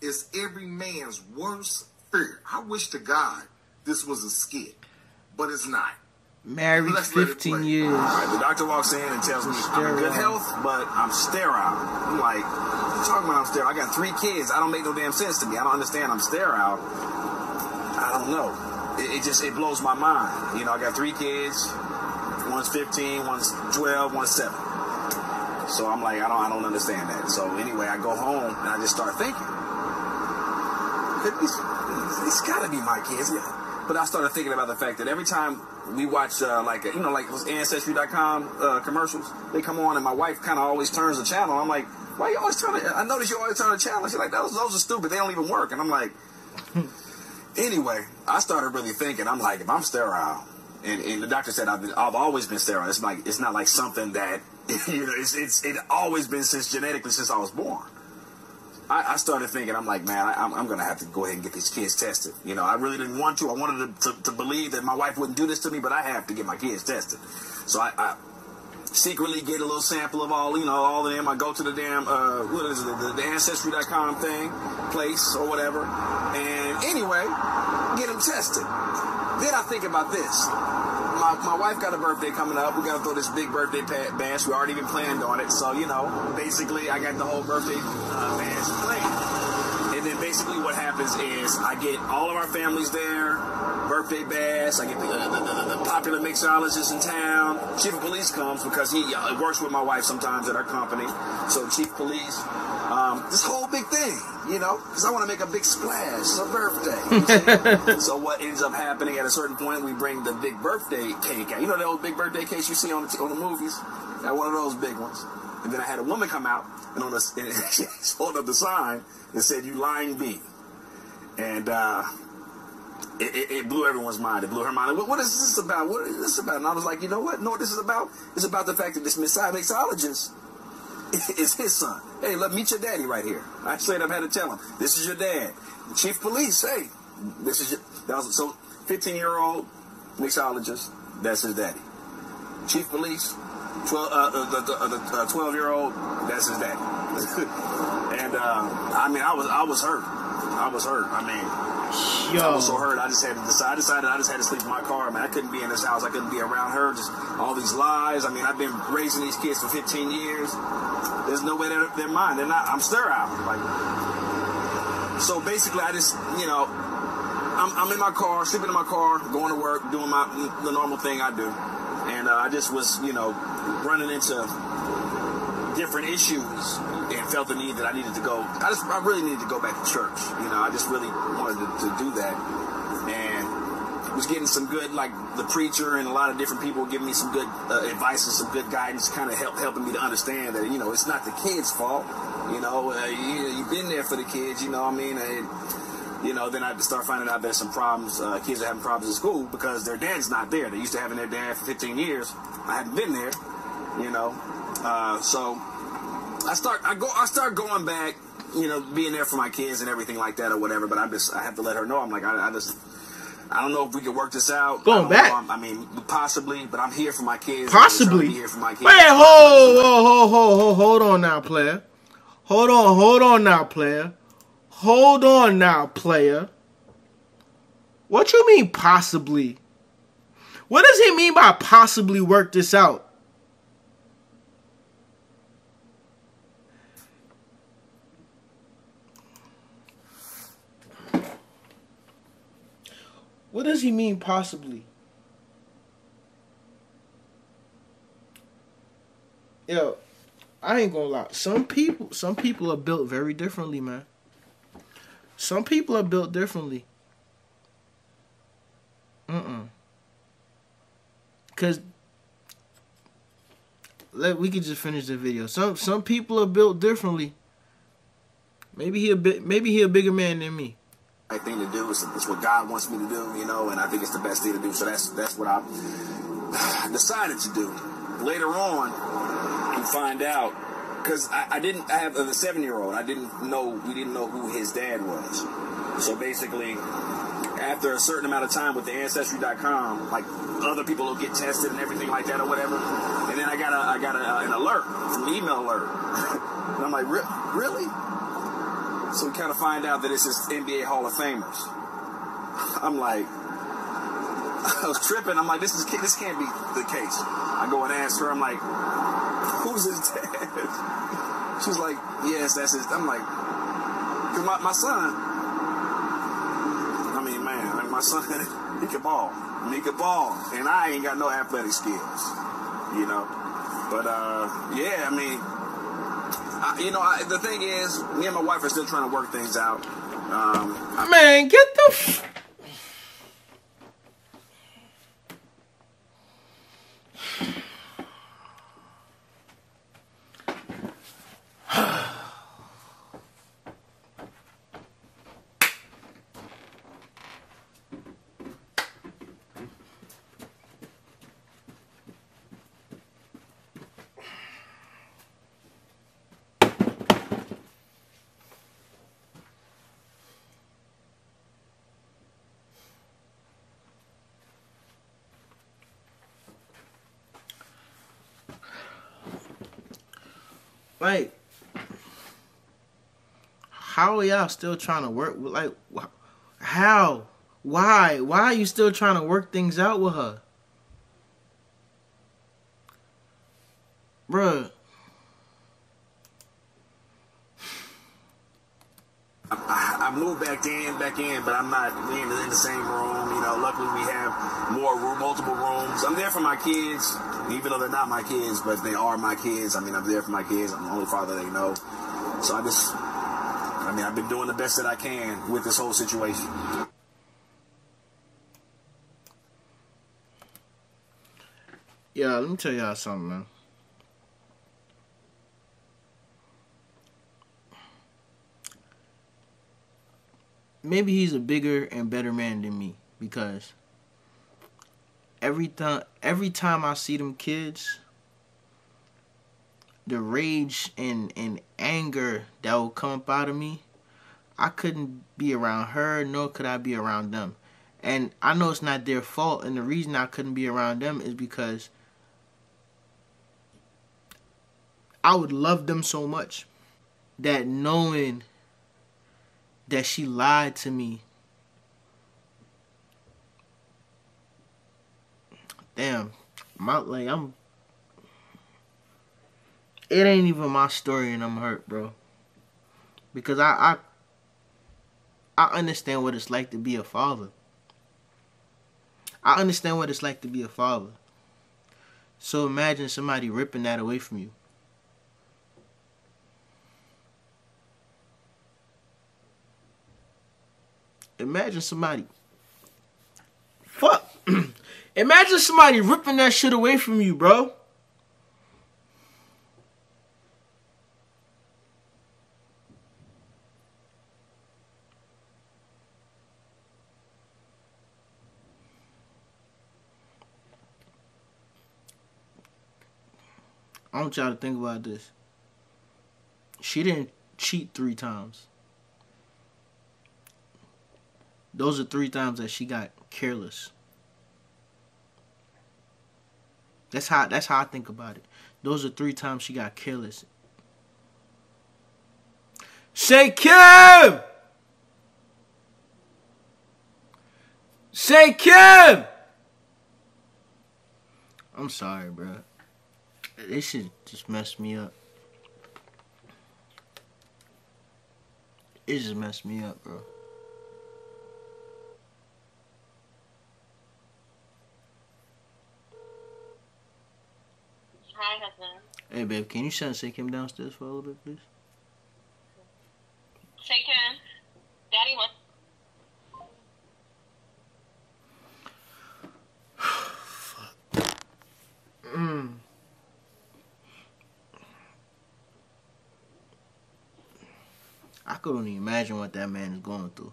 is every man's worst fear. I wish to God this was a skit, but it's not. Married Let's 15 years. All right, the doctor walks in and tells me I'm in good health, but I'm sterile. I'm like, what you talking about I'm sterile? I got three kids. I don't make no damn sense to me. I don't understand. I'm sterile. I don't know. It, it just it blows my mind. You know, I got three kids. One's 15, one's 12, one's seven. So I'm like, I don't, I don't understand that. So anyway, I go home and I just start thinking. These, these gotta be my kids. Yeah. But I started thinking about the fact that every time we watch, uh, like, you know, like those Ancestry.com uh, commercials, they come on and my wife kind of always turns the channel. I'm like, why you always turn it? I notice you always turn the channel. She's like, those, those are stupid. They don't even work. And I'm like, anyway, I started really thinking. I'm like, if I'm sterile, and, and the doctor said I've, been, I've always been sterile. It's like it's not like something that you know. It's it's it always been since genetically since I was born. I, I started thinking, I'm like, man, I, I'm, I'm gonna have to go ahead and get these kids tested. You know, I really didn't want to. I wanted to, to, to believe that my wife wouldn't do this to me, but I have to get my kids tested. So I, I secretly get a little sample of all, you know, all of them. I go to the damn, uh, what is it, the, the Ancestry.com thing, place or whatever. And anyway, get them tested. Then I think about this. My, my wife got a birthday coming up. We got to throw this big birthday bash. We already even planned on it. So, you know, basically, I got the whole birthday uh, bash planned. And then basically what happens is I get all of our families there, birthday bash. I get the, the, the, the popular mixologist in town. Chief of police comes because he uh, works with my wife sometimes at our company. So chief police, this whole big thing, you know, because I want to make a big splash. It's a birthday. so what ends up happening at a certain point, we bring the big birthday cake out. You know the old big birthday cakes you see on the, on the movies? Got one of those big ones. And then I had a woman come out and on the and she held up the sign and said, "You lying bee," and uh, it, it, it blew everyone's mind. It blew her mind. What, what is this about? What is this about? And I was like, you know what? No, what this is about? It's about the fact that this messiah mixologist is his son. Hey, let meet your daddy right here. I straight up had to tell him, this is your dad. The chief police, hey, this is your. That was so 15 year old mixologist. That's his daddy. Chief police, 12 uh, uh, the, the, uh, the 12 year old. That's his daddy. and uh, I mean, I was I was hurt. I was hurt. I mean. I was so hurt. I just had to decide. I decided I just had to sleep in my car. Man, I couldn't be in this house. I couldn't be around her. Just all these lies. I mean, I've been raising these kids for 15 years. There's no way they're, they're mine. They're not. I'm sterile. Like, so basically, I just, you know, I'm, I'm in my car, sleeping in my car, going to work, doing my the normal thing I do, and uh, I just was, you know, running into different issues and felt the need that I needed to go. I just, I really needed to go back to church. You know, I just really wanted to, to do that, and was getting some good, like the preacher and a lot of different people giving me some good uh, advice and some good guidance, kind of help helping me to understand that you know it's not the kids' fault. You know, uh, you, you've been there for the kids. You know, what I mean. And, you know, then I start finding out there's some problems. Uh, kids are having problems in school because their dad's not there. They used to having their dad for 15 years. I hadn't been there, you know. Uh, so I start, I go, I start going back, you know, being there for my kids and everything like that or whatever. But I just, I have to let her know. I'm like, I, I just, I don't know if we can work this out. Going I back? know. I'm- mean, possibly, but I'm here for my kids. Possibly. here for my kids. Wait, hold, hold, hold, hold, hold, hold on now, player. Hold on, hold on now, player. Hold on now, player. What you mean possibly? What does he mean by possibly work this out? Does he mean possibly? Yo, I ain't gonna lie. Some people, some people are built very differently, man. Some people are built differently. Mm-mm. Cause let we could just finish the video. Some some people are built differently. Maybe he a bit. Maybe he a bigger man than me. Right thing to do. It's, it's what God wants me to do, you know, and I think it's the best thing to do. So that's that's what I decided to do. Later on, you find out because I, I didn't. I have a seven year old. I didn't know. We didn't know who his dad was. So basically, after a certain amount of time with the Ancestry.com, like other people will get tested and everything like that or whatever. And then I got a I got a, an alert an email alert, and I'm like, "Re- really? So we kind of find out that it's just NBA Hall of Famers. I'm like, I was tripping. I'm like, this is this can't be the case. I go and ask her. I'm like, who's his dad? She's like, yes, that's his. I'm like, cause my, my son. I mean, man, like my son, he can ball. He can ball, and I ain't got no athletic skills, you know. But uh, yeah, I mean, I, you know, I, the thing is, me and my wife are still trying to work things out. Um, Man, get the. F- like, how are y'all still trying to work? with Like, how? Why? Why are you still trying to work things out with her? Bruh. I, moved back in, back in, but I'm not we ain't in the same room. You know, luckily we have more room, multiple rooms. I'm there for my kids, even though they're not my kids, but they are my kids. I mean, I'm there for my kids. I'm the only father they know. So I just, I mean, I've been doing the best that I can with this whole situation. Yeah, let me tell y'all something, man. Maybe he's a bigger and better man than me because every time every time I see them kids, the rage and, and anger that will come up out of me, I couldn't be around her, nor could I be around them. And I know it's not their fault, and the reason I couldn't be around them is because I would love them so much that knowing that she lied to me. Damn, my like I'm. It ain't even my story, and I'm hurt, bro. Because I I I understand what it's like to be a father. I understand what it's like to be a father. So imagine somebody ripping that away from you. Imagine somebody. Fuck. Imagine somebody ripping that shit away from you, bro. I want y'all to think about this. She didn't cheat three times. Those are three times that she got careless. That's how that's how I think about it. Those are three times she got careless. Say Kim! Say Kim! I'm sorry, bro. This shit just messed me up. It just messed me up, bro. Hi, husband. Hey, babe, can you send Say Kim downstairs for a little bit, please? Say him. Daddy wants. Mm. I could only imagine what that man is going through.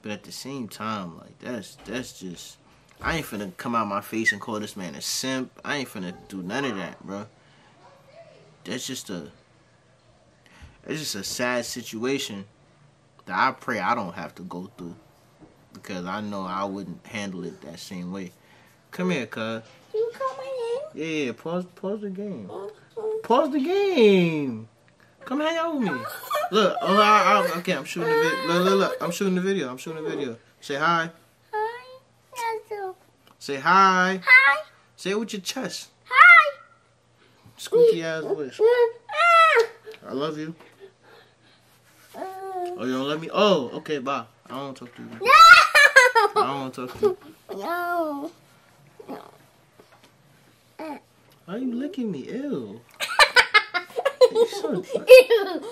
But at the same time, like that's that's just I ain't finna come out my face and call this man a simp. I ain't finna do none of that, bro. That's just a it's just a sad situation that I pray I don't have to go through. Because I know I wouldn't handle it that same way. Come here, cuz. You call my Yeah, yeah, pause pause the game. Mm-hmm. Pause the game. Come hang out with me. Look, oh, I, I, okay, I'm shooting the video. Look, look, look, I'm shooting the video. I'm shooting the video. Say. Hi. Say hi. Hi. Say it with your chest. Hi. Squeaky ass voice. I love you. Uh, Oh, you don't let me? Oh, okay, bye. I don't want to talk to you. No! I don't want to talk to you. No. Why are you licking me? Ew. Ew. Ew.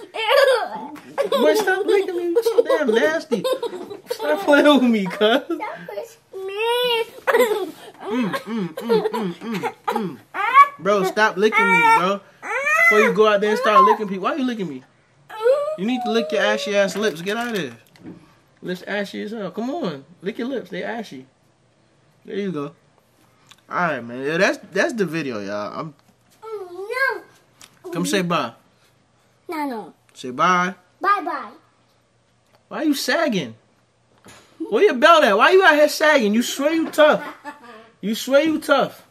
boy, stop licking me. You so damn nasty. Stop playing with me, cuz. Me. Mm, mm, mm, mm, mm, mm. Bro, stop licking me, bro. Before you go out there and start licking people. Why are you licking me? You need to lick your ashy ass lips. Get out of there. Lips ashy as hell. Come on. Lick your lips. They ashy. There you go. Alright, man. Yeah, that's that's the video, y'all. I'm No. come say bye. No, no. Say bye. Bye bye. Why are you sagging? Where your belt at? Why you out here sagging? You swear you tough. You swear you tough.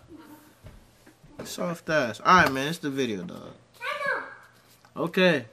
Soft ass. Alright, man. It's the video, dog. Okay.